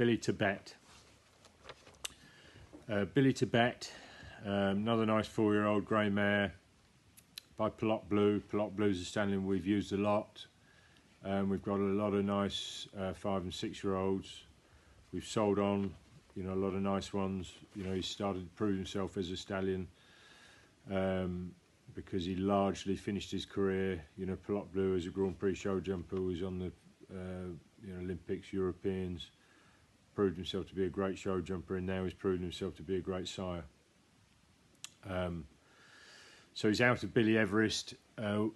Billy Tibet. Uh, Billy Tibet, um, another nice four-year-old grey mare by Plot Blue. Plot Blue's a stallion we've used a lot. Um, we've got a lot of nice uh, five and six-year-olds. We've sold on, you know, a lot of nice ones. You know, he started to prove himself as a stallion um, because he largely finished his career. You know, Plot Blue as a Grand Prix show jumper was on the uh, you know Olympics, Europeans proved himself to be a great show jumper, and now he's proven himself to be a great sire. Um, so he's out of Billy Everest. Uh,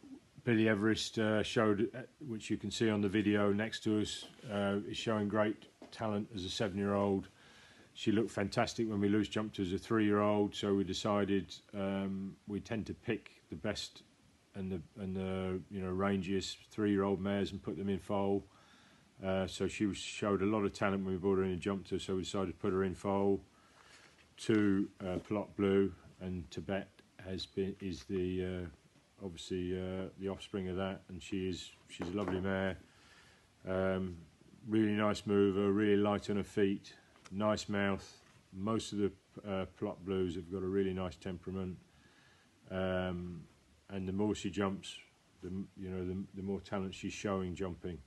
Billy Everest uh, showed, uh, which you can see on the video next to us, uh, is showing great talent as a seven-year-old. She looked fantastic when we loose jumped as a three-year-old, so we decided um, we tend to pick the best and the and the you know rangiest three-year-old mares and put them in foal. Uh, so she was, showed a lot of talent when we brought her in and jumped her, so we decided to put her in foal. To uh, Plot Blue and Tibet has been is the uh, obviously uh, the offspring of that, and she is she's a lovely mare. Um, really nice mover, really light on her feet, nice mouth. Most of the uh, Plot Blues have got a really nice temperament, um, and the more she jumps, the you know the, the more talent she's showing jumping.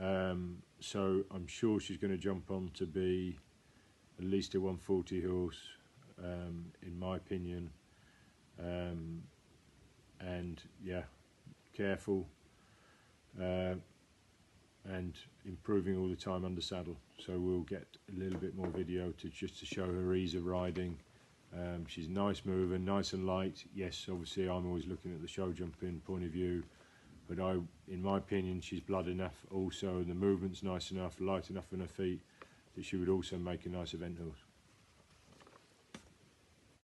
Um, so I'm sure she's going to jump on to be at least a 140 horse, um, in my opinion. Um, and yeah, careful uh, and improving all the time under saddle. So we'll get a little bit more video to just to show her ease of riding. Um, she's nice mover, nice and light. Yes, obviously I'm always looking at the show jumping point of view but I, in my opinion, she's blood enough also, and the movement's nice enough, light enough on her feet, that she would also make a nice event horse.